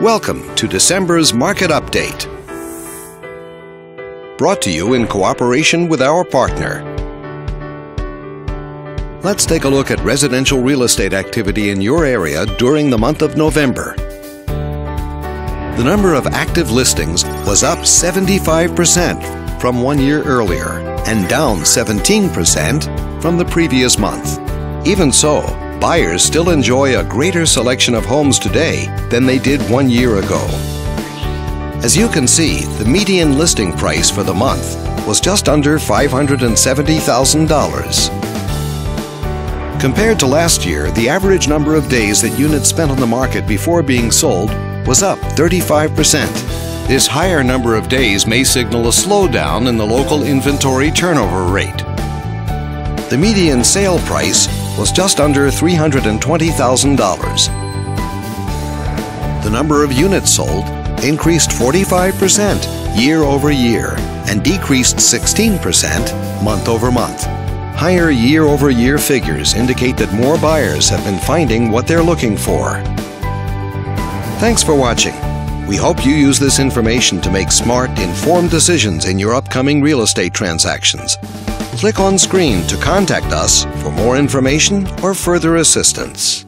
Welcome to December's Market Update. Brought to you in cooperation with our partner. Let's take a look at residential real estate activity in your area during the month of November. The number of active listings was up 75% from one year earlier and down 17% from the previous month. Even so, buyers still enjoy a greater selection of homes today than they did one year ago. As you can see, the median listing price for the month was just under $570,000. Compared to last year, the average number of days that units spent on the market before being sold was up 35%. This higher number of days may signal a slowdown in the local inventory turnover rate. The median sale price was just under $320,000. The number of units sold increased 45% year over year and decreased 16% month over month. Higher year over year figures indicate that more buyers have been finding what they're looking for. Thanks for watching. We hope you use this information to make smart, informed decisions in your upcoming real estate transactions. Click on screen to contact us for more information or further assistance.